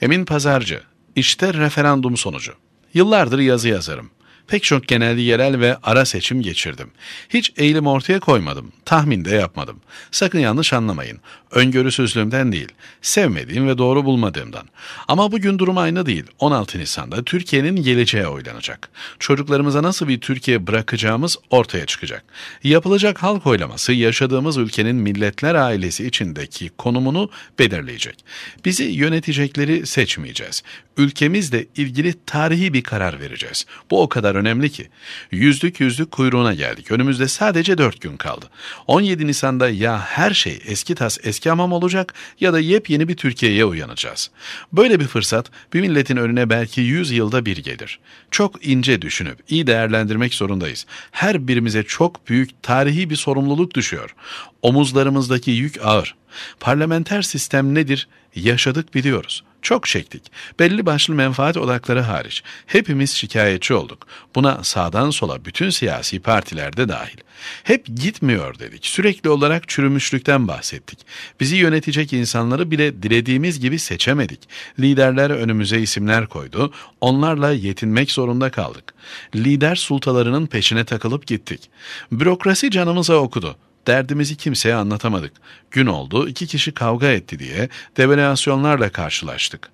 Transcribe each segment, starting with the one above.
Emin Pazarcı, işte referandum sonucu. Yıllardır yazı yazarım. Pek çok genel, yerel ve ara seçim geçirdim. Hiç eğilim ortaya koymadım, tahmin de yapmadım. Sakın yanlış anlamayın. Öngörüsüzlüğümden değil, sevmediğim ve doğru bulmadığımdan. Ama bugün durum aynı değil. 16 Nisan'da Türkiye'nin geleceği oylanacak. Çocuklarımıza nasıl bir Türkiye bırakacağımız ortaya çıkacak. Yapılacak halk oylaması yaşadığımız ülkenin milletler ailesi içindeki konumunu belirleyecek. Bizi yönetecekleri seçmeyeceğiz. Ülkemizle ilgili tarihi bir karar vereceğiz. Bu o kadar önemli ki. Yüzlük yüzlük kuyruğuna geldik. Önümüzde sadece dört gün kaldı. 17 Nisan'da ya her şey eski tas eski hamam olacak ya da yepyeni bir Türkiye'ye uyanacağız. Böyle bir fırsat bir milletin önüne belki 100 yılda bir gelir. Çok ince düşünüp iyi değerlendirmek zorundayız. Her birimize çok büyük tarihi bir sorumluluk düşüyor. Omuzlarımızdaki yük ağır. Parlamenter sistem nedir? Yaşadık biliyoruz. Çok çektik. Belli başlı menfaat odakları hariç. Hepimiz şikayetçi olduk. Buna sağdan sola bütün siyasi partilerde dahil. Hep gitmiyor dedik. Sürekli olarak çürümüşlükten bahsettik. Bizi yönetecek insanları bile dilediğimiz gibi seçemedik. Liderler önümüze isimler koydu. Onlarla yetinmek zorunda kaldık. Lider sultalarının peşine takılıp gittik. Bürokrasi canımıza okudu. Derdimizi kimseye anlatamadık. Gün oldu, iki kişi kavga etti diye devalüasyonlarla karşılaştık.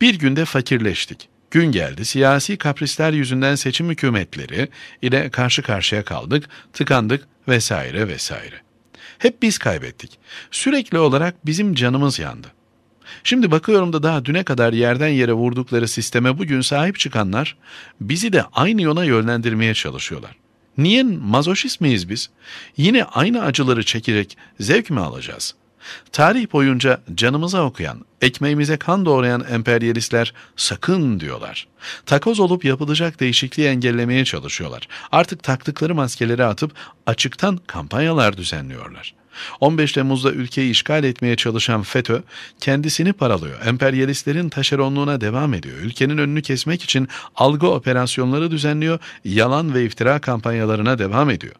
Bir günde fakirleştik. Gün geldi, siyasi kaprisler yüzünden seçim hükümetleri ile karşı karşıya kaldık, tıkandık vesaire vesaire. Hep biz kaybettik. Sürekli olarak bizim canımız yandı. Şimdi bakıyorum da daha düne kadar yerden yere vurdukları sisteme bugün sahip çıkanlar bizi de aynı yola yönlendirmeye çalışıyorlar. Niye mazoşist miyiz biz? Yine aynı acıları çekecek zevk mi alacağız? Tarih boyunca canımıza okuyan, ekmeğimize kan doğrayan emperyalistler sakın diyorlar. Takoz olup yapılacak değişikliği engellemeye çalışıyorlar. Artık taktıkları maskeleri atıp açıktan kampanyalar düzenliyorlar. 15 Temmuz'da ülkeyi işgal etmeye çalışan FETÖ kendisini paralıyor. Emperyalistlerin taşeronluğuna devam ediyor. Ülkenin önünü kesmek için algı operasyonları düzenliyor. Yalan ve iftira kampanyalarına devam ediyor.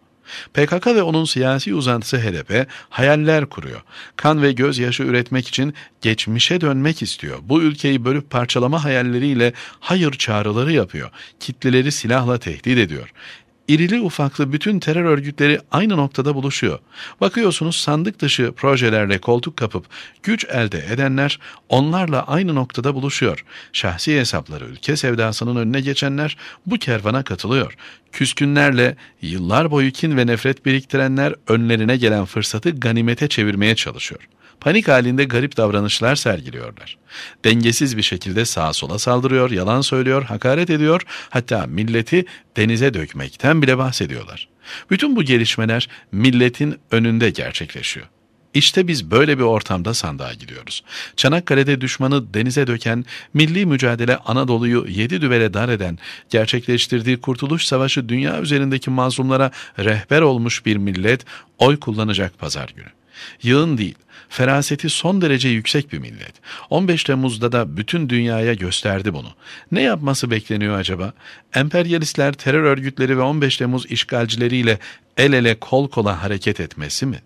PKK ve onun siyasi uzantısı HDP hayaller kuruyor. Kan ve gözyaşı üretmek için geçmişe dönmek istiyor. Bu ülkeyi bölüp parçalama hayalleriyle hayır çağrıları yapıyor. Kitleleri silahla tehdit ediyor irili ufaklı bütün terör örgütleri aynı noktada buluşuyor. Bakıyorsunuz sandık dışı projelerle koltuk kapıp güç elde edenler onlarla aynı noktada buluşuyor. Şahsi hesapları ülke sevdasının önüne geçenler bu kervana katılıyor. Küskünlerle yıllar boyu kin ve nefret biriktirenler önlerine gelen fırsatı ganimete çevirmeye çalışıyor panik halinde garip davranışlar sergiliyorlar. Dengesiz bir şekilde sağa sola saldırıyor, yalan söylüyor, hakaret ediyor, hatta milleti denize dökmekten bile bahsediyorlar. Bütün bu gelişmeler milletin önünde gerçekleşiyor. İşte biz böyle bir ortamda sandığa gidiyoruz. Çanakkale'de düşmanı denize döken, milli mücadele Anadolu'yu yedi düvele dar eden, gerçekleştirdiği Kurtuluş Savaşı dünya üzerindeki mazlumlara rehber olmuş bir millet oy kullanacak pazar günü. Yığın değil, feraseti son derece yüksek bir millet. 15 Temmuz'da da bütün dünyaya gösterdi bunu. Ne yapması bekleniyor acaba? Emperyalistler, terör örgütleri ve 15 Temmuz işgalcileriyle el ele kol kola hareket etmesi mi?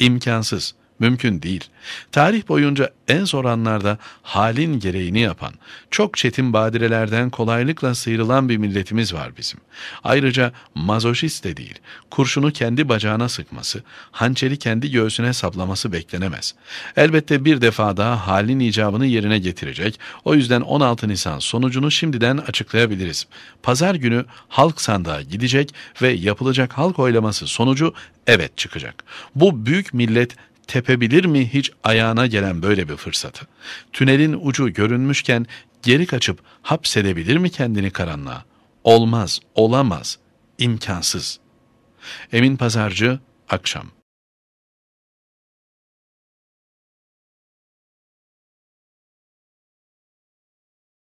İmkansız. Mümkün değil. Tarih boyunca en zor anlarda halin gereğini yapan, çok çetin badirelerden kolaylıkla sıyrılan bir milletimiz var bizim. Ayrıca mazoşist de değil, kurşunu kendi bacağına sıkması, hançeri kendi göğsüne saplaması beklenemez. Elbette bir defa daha halin icabını yerine getirecek, o yüzden 16 Nisan sonucunu şimdiden açıklayabiliriz. Pazar günü halk sandığa gidecek ve yapılacak halk oylaması sonucu evet çıkacak. Bu büyük millet tepebilir mi hiç ayağına gelen böyle bir fırsatı? Tünelin ucu görünmüşken geri kaçıp hapsedebilir mi kendini karanlığa? Olmaz, olamaz, imkansız. Emin Pazarcı, Akşam